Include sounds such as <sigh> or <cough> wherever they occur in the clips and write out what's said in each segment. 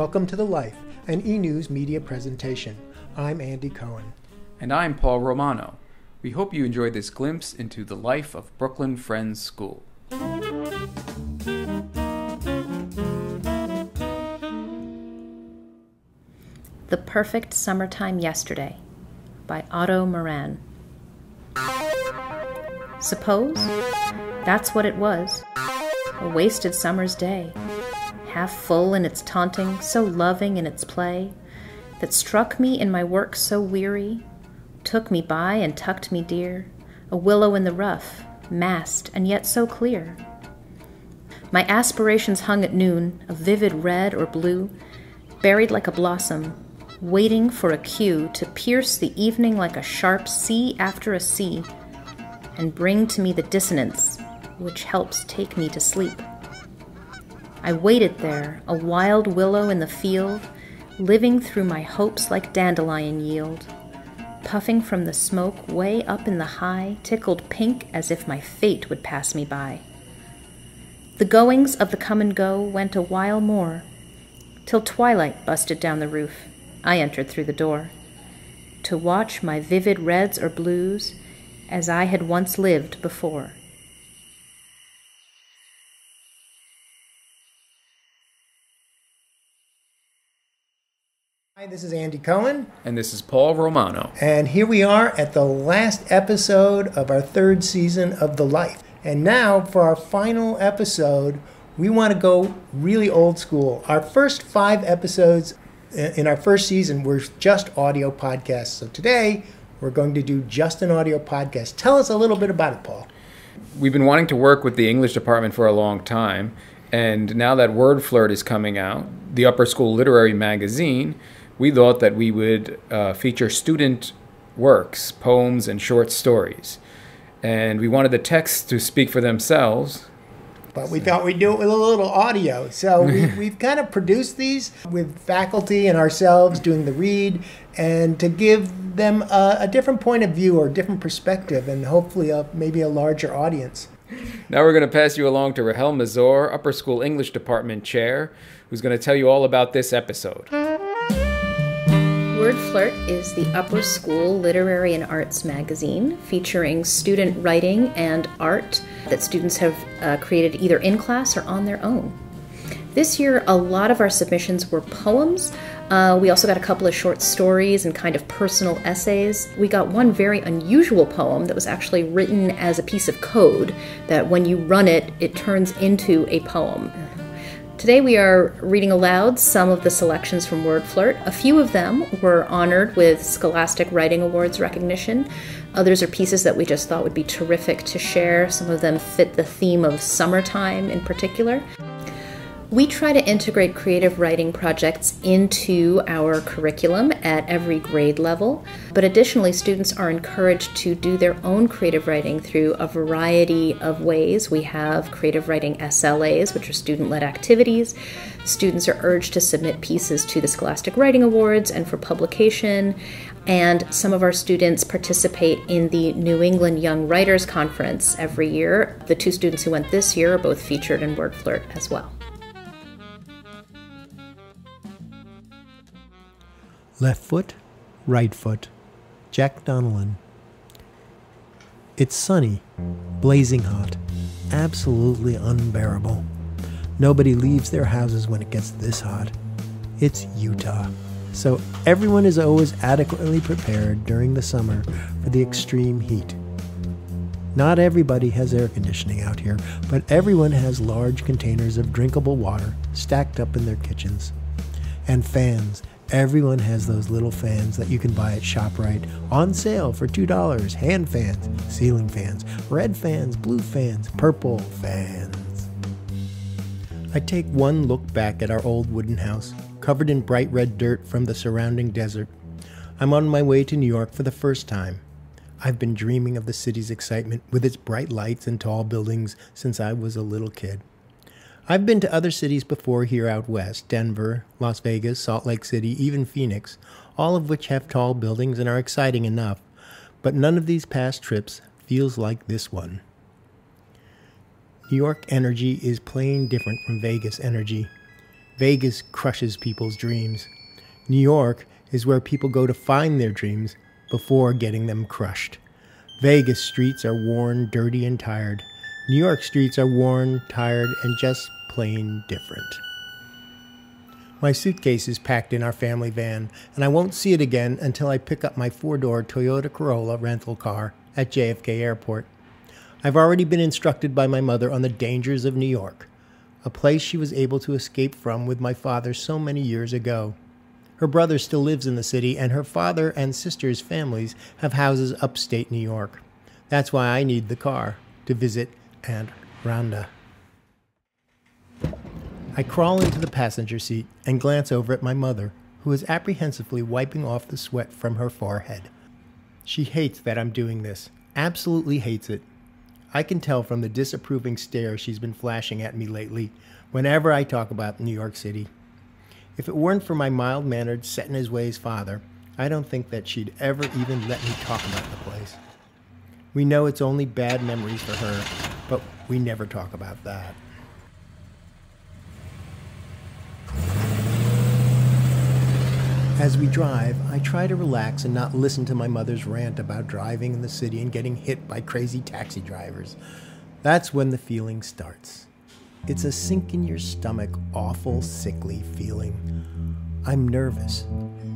Welcome to The Life, an e News media presentation. I'm Andy Cohen. And I'm Paul Romano. We hope you enjoyed this glimpse into the life of Brooklyn Friends School. The Perfect Summertime Yesterday by Otto Moran. Suppose that's what it was a wasted summer's day, half full in its taunting, so loving in its play, that struck me in my work so weary, took me by and tucked me dear, a willow in the rough, massed and yet so clear. My aspirations hung at noon, a vivid red or blue, buried like a blossom, waiting for a cue to pierce the evening like a sharp sea after a sea, and bring to me the dissonance which helps take me to sleep. I waited there, a wild willow in the field, living through my hopes like dandelion yield. Puffing from the smoke way up in the high, tickled pink as if my fate would pass me by. The goings of the come and go went a while more, till twilight busted down the roof. I entered through the door to watch my vivid reds or blues as I had once lived before. Hi, this is Andy Cohen. And this is Paul Romano. And here we are at the last episode of our third season of The Life. And now, for our final episode, we want to go really old school. Our first five episodes uh, in our first season were just audio podcasts. So today, we're going to do just an audio podcast. Tell us a little bit about it, Paul. We've been wanting to work with the English department for a long time. And now that Word Flirt is coming out, the upper school literary magazine, we thought that we would uh, feature student works, poems, and short stories. And we wanted the texts to speak for themselves. But we thought we'd do it with a little audio. So <laughs> we, we've kind of produced these with faculty and ourselves doing the read and to give them a, a different point of view or a different perspective and hopefully a, maybe a larger audience. Now we're going to pass you along to Rachel Mazor, Upper School English Department Chair, who's going to tell you all about this episode. Word Flirt is the upper school literary and arts magazine featuring student writing and art that students have uh, created either in class or on their own. This year, a lot of our submissions were poems. Uh, we also got a couple of short stories and kind of personal essays. We got one very unusual poem that was actually written as a piece of code that when you run it, it turns into a poem. Today we are reading aloud some of the selections from Word Flirt. A few of them were honored with Scholastic Writing Awards recognition. Others are pieces that we just thought would be terrific to share. Some of them fit the theme of summertime in particular. We try to integrate creative writing projects into our curriculum at every grade level, but additionally, students are encouraged to do their own creative writing through a variety of ways. We have creative writing SLAs, which are student led activities. Students are urged to submit pieces to the Scholastic Writing Awards and for publication. And some of our students participate in the New England Young Writers Conference every year. The two students who went this year are both featured in Word Flirt as well. Left foot, right foot. Jack Donnellan. It's sunny, blazing hot, absolutely unbearable. Nobody leaves their houses when it gets this hot. It's Utah. So everyone is always adequately prepared during the summer for the extreme heat. Not everybody has air conditioning out here, but everyone has large containers of drinkable water stacked up in their kitchens. And fans Everyone has those little fans that you can buy at ShopRite on sale for $2. Hand fans, ceiling fans, red fans, blue fans, purple fans. I take one look back at our old wooden house, covered in bright red dirt from the surrounding desert. I'm on my way to New York for the first time. I've been dreaming of the city's excitement with its bright lights and tall buildings since I was a little kid. I've been to other cities before here out west Denver, Las Vegas, Salt Lake City, even Phoenix, all of which have tall buildings and are exciting enough, but none of these past trips feels like this one. New York energy is plain different from Vegas energy. Vegas crushes people's dreams. New York is where people go to find their dreams before getting them crushed. Vegas streets are worn, dirty, and tired. New York streets are worn, tired, and just plain different. My suitcase is packed in our family van, and I won't see it again until I pick up my four door Toyota Corolla rental car at JFK Airport. I've already been instructed by my mother on the dangers of New York, a place she was able to escape from with my father so many years ago. Her brother still lives in the city, and her father and sister's families have houses upstate New York. That's why I need the car to visit Aunt Rhonda. I crawl into the passenger seat and glance over at my mother, who is apprehensively wiping off the sweat from her forehead. She hates that I'm doing this, absolutely hates it. I can tell from the disapproving stare she's been flashing at me lately whenever I talk about New York City. If it weren't for my mild mannered, set in his ways father, I don't think that she'd ever even let me talk about the place. We know it's only bad memories for her, but we never talk about that. As we drive, I try to relax and not listen to my mother's rant about driving in the city and getting hit by crazy taxi drivers. That's when the feeling starts. It's a sink in your stomach, awful, sickly feeling. I'm nervous.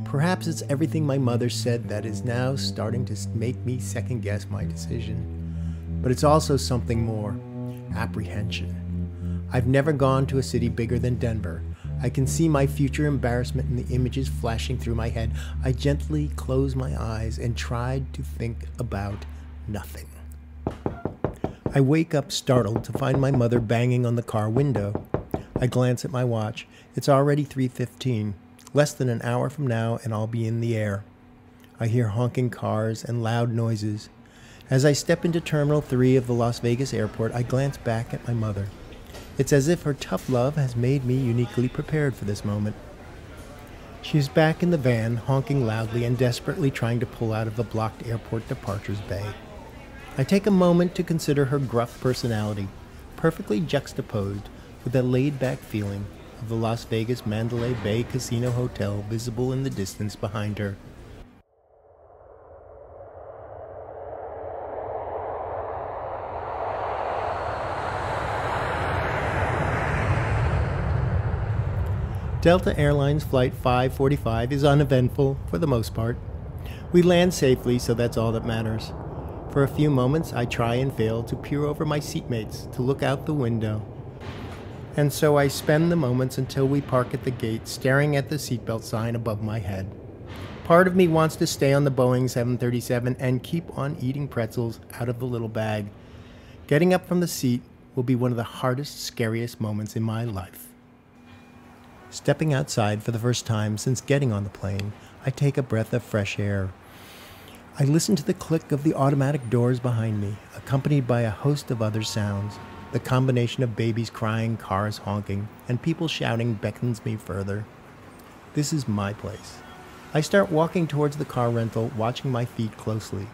Perhaps it's everything my mother said that is now starting to make me second guess my decision. But it's also something more apprehension. I've never gone to a city bigger than Denver. I can see my future embarrassment in the images flashing through my head. I gently close my eyes and tried to think about nothing. I wake up startled to find my mother banging on the car window. I glance at my watch. It's already 3:15. Less than an hour from now and I'll be in the air. I hear honking cars and loud noises. As I step into Terminal 3 of the Las Vegas airport, I glance back at my mother. It's as if her tough love has made me uniquely prepared for this moment. She's back in the van, honking loudly and desperately trying to pull out of the blocked airport departures bay. I take a moment to consider her gruff personality, perfectly juxtaposed with the laid back feeling of the Las Vegas Mandalay Bay Casino Hotel visible in the distance behind her. Delta Airlines Flight 545 is uneventful for the most part. We land safely, so that's all that matters. For a few moments, I try and fail to peer over my seatmates to look out the window. And so I spend the moments until we park at the gate, staring at the seatbelt sign above my head. Part of me wants to stay on the Boeing 737 and keep on eating pretzels out of the little bag. Getting up from the seat will be one of the hardest, scariest moments in my life. Stepping outside for the first time since getting on the plane, I take a breath of fresh air. I listen to the click of the automatic doors behind me, accompanied by a host of other sounds. The combination of babies crying, cars honking, and people shouting beckons me further. This is my place. I start walking towards the car rental, watching my feet closely.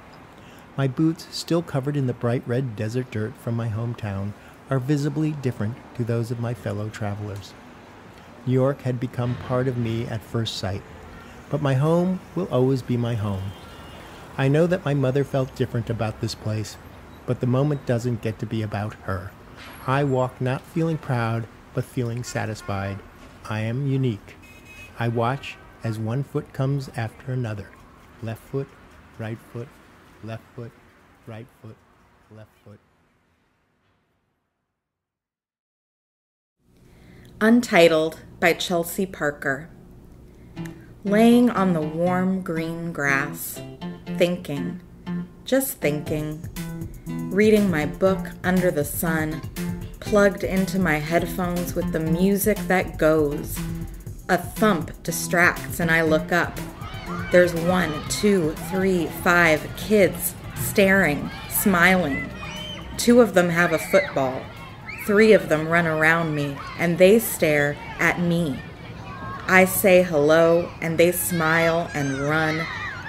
My boots, still covered in the bright red desert dirt from my hometown, are visibly different to those of my fellow travelers. New York had become part of me at first sight, but my home will always be my home. I know that my mother felt different about this place, but the moment doesn't get to be about her. I walk not feeling proud, but feeling satisfied. I am unique. I watch as one foot comes after another left foot, right foot, left foot, right foot, left foot. Untitled by Chelsea Parker. Laying on the warm green grass, thinking, just thinking, reading my book under the sun, plugged into my headphones with the music that goes. A thump distracts and I look up. There's one, two, three, five kids staring, smiling. Two of them have a football. Three of them run around me and they stare at me. I say hello and they smile and run.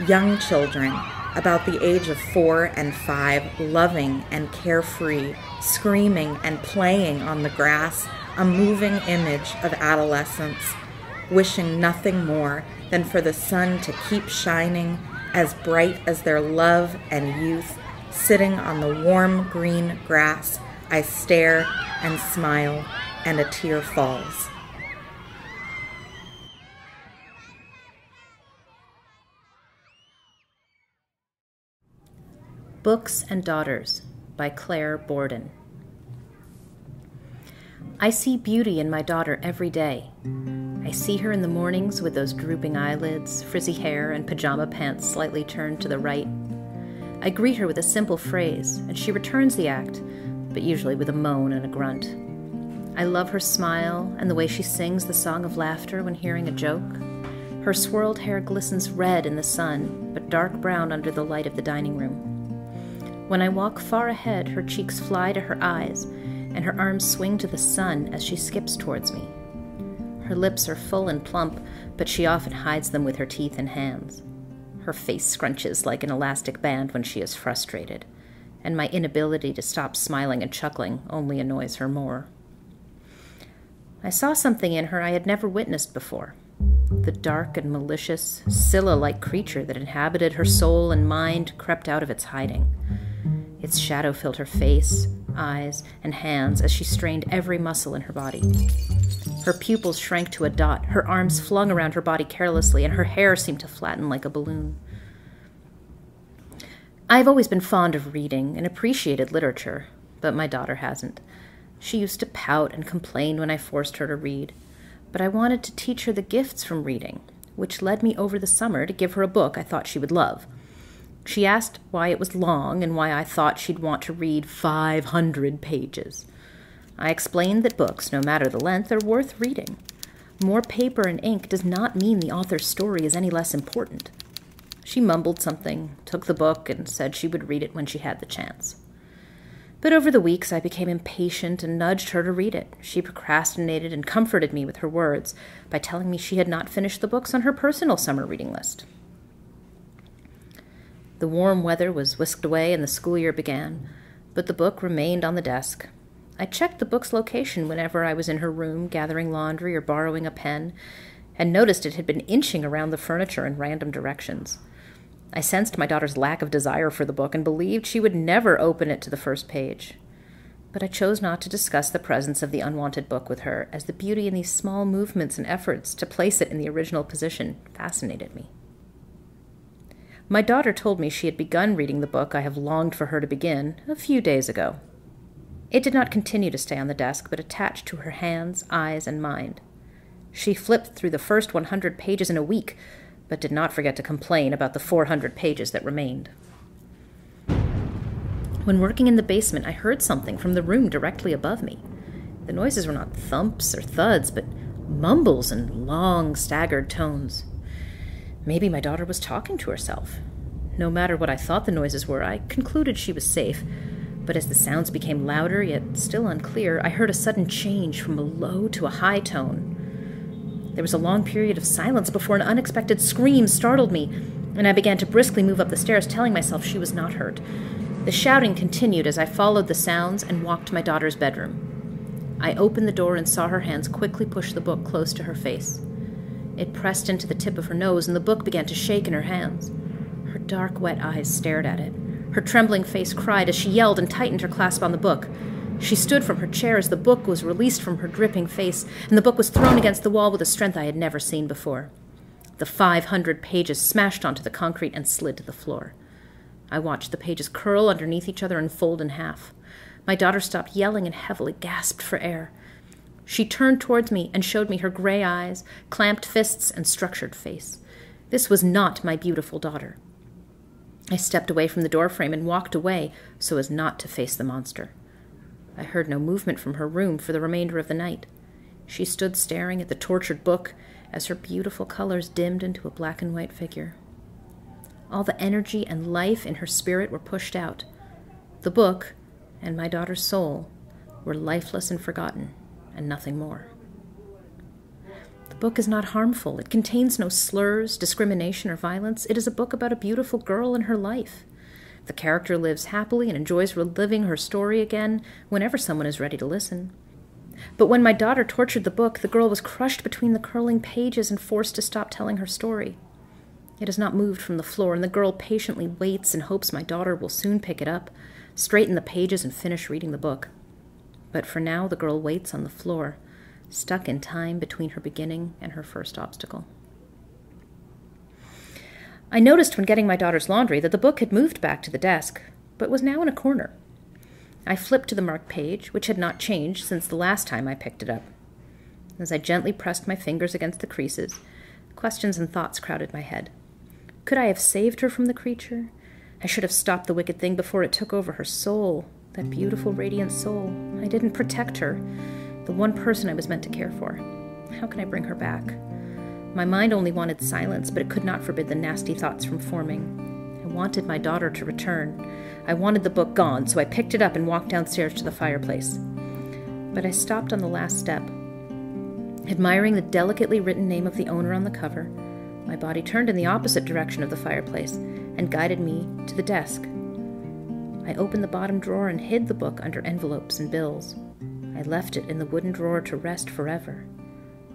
Young children, about the age of four and five, loving and carefree, screaming and playing on the grass, a moving image of adolescence, wishing nothing more than for the sun to keep shining as bright as their love and youth. Sitting on the warm green grass, I stare and smile, and a tear falls. Books and Daughters by Claire Borden. I see beauty in my daughter every day. I see her in the mornings with those drooping eyelids, frizzy hair, and pajama pants slightly turned to the right. I greet her with a simple phrase, and she returns the act, but usually with a moan and a grunt. I love her smile and the way she sings the song of laughter when hearing a joke. Her swirled hair glistens red in the sun, but dark brown under the light of the dining room. When I walk far ahead, her cheeks fly to her eyes, and her arms swing to the sun as she skips towards me. Her lips are full and plump, but she often hides them with her teeth and hands. Her face scrunches like an elastic band when she is frustrated, and my inability to stop smiling and chuckling only annoys her more. I saw something in her I had never witnessed before the dark and malicious, Scylla like creature that inhabited her soul and mind crept out of its hiding. Its shadow filled her face, eyes, and hands as she strained every muscle in her body. Her pupils shrank to a dot, her arms flung around her body carelessly, and her hair seemed to flatten like a balloon. I have always been fond of reading and appreciated literature, but my daughter hasn't. She used to pout and complain when I forced her to read, but I wanted to teach her the gifts from reading, which led me over the summer to give her a book I thought she would love. She asked why it was long and why I thought she'd want to read 500 pages. I explained that books, no matter the length, are worth reading. More paper and ink does not mean the author's story is any less important. She mumbled something, took the book, and said she would read it when she had the chance. But over the weeks, I became impatient and nudged her to read it. She procrastinated and comforted me with her words by telling me she had not finished the books on her personal summer reading list. The warm weather was whisked away and the school year began, but the book remained on the desk. I checked the book's location whenever I was in her room gathering laundry or borrowing a pen, and noticed it had been inching around the furniture in random directions. I sensed my daughter's lack of desire for the book and believed she would never open it to the first page. But I chose not to discuss the presence of the unwanted book with her, as the beauty in these small movements and efforts to place it in the original position fascinated me. My daughter told me she had begun reading the book I have longed for her to begin a few days ago. It did not continue to stay on the desk, but attached to her hands, eyes, and mind. She flipped through the first 100 pages in a week, but did not forget to complain about the 400 pages that remained. When working in the basement, I heard something from the room directly above me. The noises were not thumps or thuds, but mumbles and long, staggered tones. Maybe my daughter was talking to herself. No matter what I thought the noises were, I concluded she was safe. But as the sounds became louder, yet still unclear, I heard a sudden change from a low to a high tone. There was a long period of silence before an unexpected scream startled me, and I began to briskly move up the stairs, telling myself she was not hurt. The shouting continued as I followed the sounds and walked to my daughter's bedroom. I opened the door and saw her hands quickly push the book close to her face. It pressed into the tip of her nose, and the book began to shake in her hands. Her dark, wet eyes stared at it. Her trembling face cried as she yelled and tightened her clasp on the book. She stood from her chair as the book was released from her dripping face, and the book was thrown against the wall with a strength I had never seen before. The 500 pages smashed onto the concrete and slid to the floor. I watched the pages curl underneath each other and fold in half. My daughter stopped yelling and heavily gasped for air. She turned towards me and showed me her gray eyes, clamped fists, and structured face. This was not my beautiful daughter. I stepped away from the doorframe and walked away so as not to face the monster. I heard no movement from her room for the remainder of the night. She stood staring at the tortured book as her beautiful colors dimmed into a black and white figure. All the energy and life in her spirit were pushed out. The book and my daughter's soul were lifeless and forgotten and nothing more. The book is not harmful. It contains no slurs, discrimination, or violence. It is a book about a beautiful girl and her life. The character lives happily and enjoys reliving her story again whenever someone is ready to listen. But when my daughter tortured the book, the girl was crushed between the curling pages and forced to stop telling her story. It has not moved from the floor, and the girl patiently waits and hopes my daughter will soon pick it up, straighten the pages, and finish reading the book. But for now, the girl waits on the floor, stuck in time between her beginning and her first obstacle. I noticed when getting my daughter's laundry that the book had moved back to the desk, but was now in a corner. I flipped to the marked page, which had not changed since the last time I picked it up. As I gently pressed my fingers against the creases, questions and thoughts crowded my head. Could I have saved her from the creature? I should have stopped the wicked thing before it took over her soul, that beautiful, radiant soul. I didn't protect her, the one person I was meant to care for. How can I bring her back? My mind only wanted silence, but it could not forbid the nasty thoughts from forming. I wanted my daughter to return. I wanted the book gone, so I picked it up and walked downstairs to the fireplace. But I stopped on the last step. Admiring the delicately written name of the owner on the cover, my body turned in the opposite direction of the fireplace and guided me to the desk. I opened the bottom drawer and hid the book under envelopes and bills. I left it in the wooden drawer to rest forever,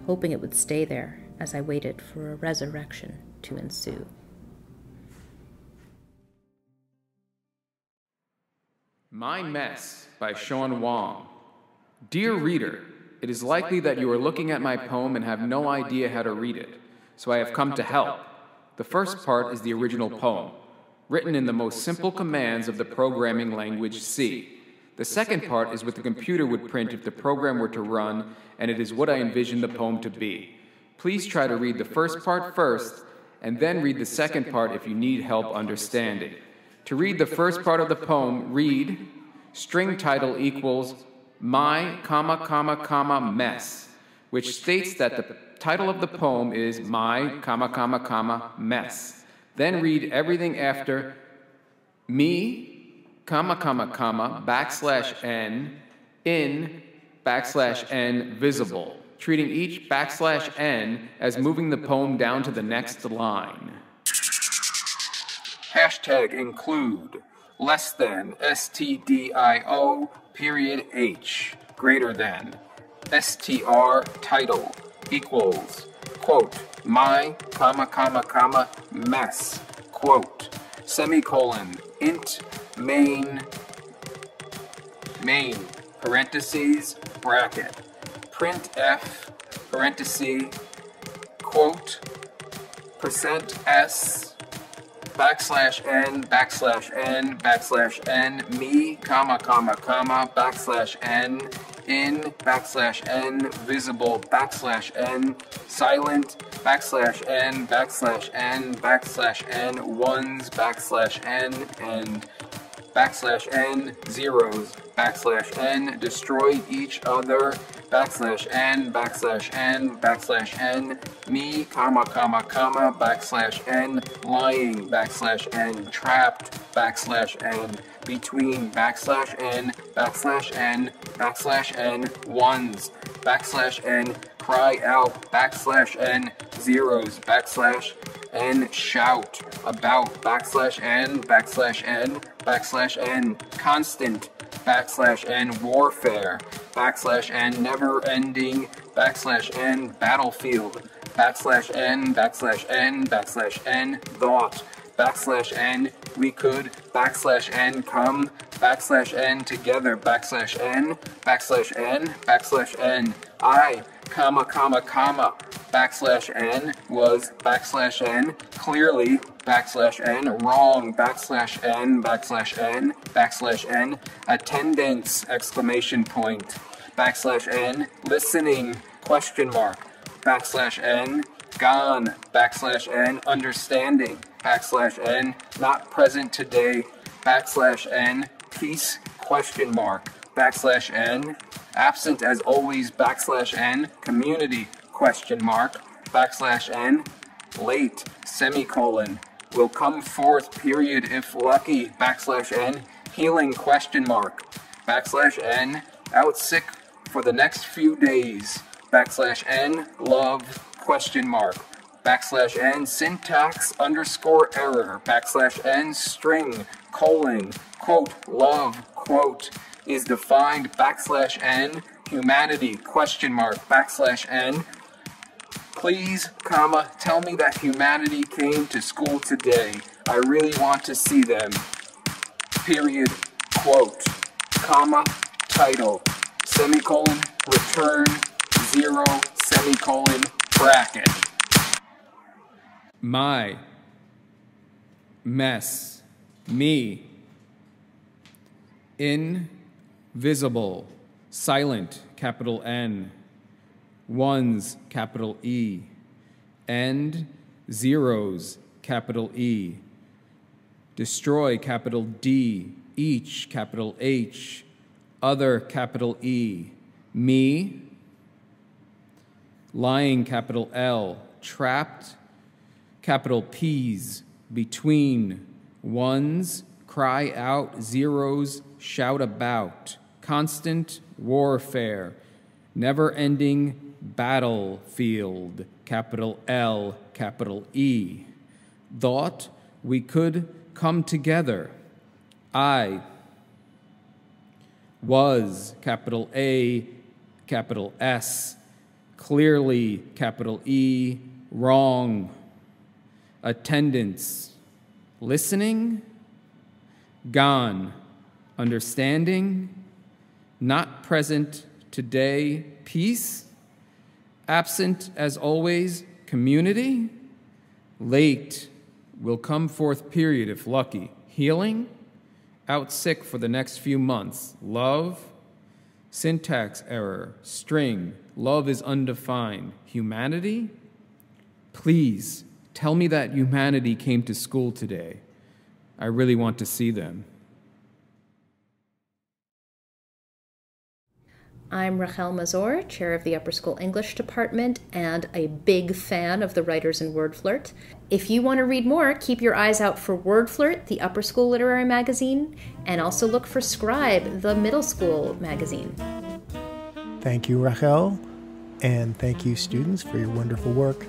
hoping it would stay there as I waited for a resurrection to ensue. My Mess by Sean Wong. Dear reader, it is likely that you are looking at my poem and have no idea how to read it, so I have come to help. The first part is the original poem, written in the most simple commands of the programming language C. The second part is what the computer would print if the program were to run, and it is what I envision the poem to be. Please try to read the first part first, and then read the second part if you need help understanding. To read the first part of the poem, read string title equals my comma comma comma mess, which states that the title of the poem is my comma comma comma mess. Then read everything after me comma comma comma backslash n in backslash n visible, treating each backslash n as moving the poem down to the next line. Hashtag include less than STDIO period H greater than STR title equals quote my comma comma comma mess quote semicolon int main main parentheses bracket. Print f parenthesis quote percent s backslash n backslash n backslash n me comma comma comma backslash n in backslash n visible backslash n silent backslash n backslash n backslash n ones backslash n and backslash n zeros backslash n destroy each other backslash n backslash n backslash n me comma comma comma backslash n lying backslash n trapped backslash n between backslash n backslash n backslash n ones backslash n cry out backslash n zeros backslash n shout about backslash n backslash n backslash n constant backslash n warfare backslash n never ending backslash n battlefield backslash n backslash n backslash n thought backslash n we could backslash n come backslash n together backslash n backslash n backslash n I comma comma comma backslash n was backslash n clearly backslash n wrong backslash n backslash n backslash n attendance exclamation point backslash n listening question mark backslash n gone backslash n understanding backslash n not present today backslash n peace question mark backslash n absent as always backslash n community question mark backslash n late semicolon will come forth period if lucky backslash n healing question mark backslash n out sick for the next few days backslash n love question mark backslash n syntax underscore error backslash n string colon quote love quote is defined backslash n, humanity question mark backslash n. Please, comma, tell me that humanity came to school today. I really want to see them. Period, quote, comma, title, semicolon, return, zero, semicolon, bracket. My, mess, me, invisible, silent, capital N, ones, capital E, and zeros, capital E, destroy, capital D, each, capital H, other, capital E, me, lying, capital L, trapped, capital P's, between, ones, cry out, zeros, shout about, constant warfare, never ending battlefield, capital L, capital E. Thought we could come together. I was, capital A, capital S, clearly, capital E, wrong, attendance, listening, gone, understanding, not present today, peace, absent as always, community, late, will come forth period if lucky, healing, out sick for the next few months, love, syntax error, string, love is undefined, humanity, please tell me that humanity came to school today. I really want to see them. I'm Rachel Mazor, chair of the Upper School English Department and a big fan of the Writers in Word Flirt. If you want to read more, keep your eyes out for Word Flirt, the upper school literary magazine, and also look for Scribe, the middle school magazine. Thank you, Rachel, and thank you, students, for your wonderful work.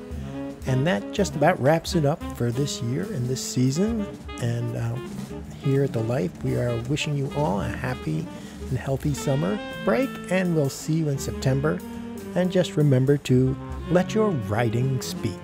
And that just about wraps it up for this year and this season. And uh, here at The Life, we are wishing you all a happy and healthy summer break, and we'll see you in September. And just remember to let your writing speak.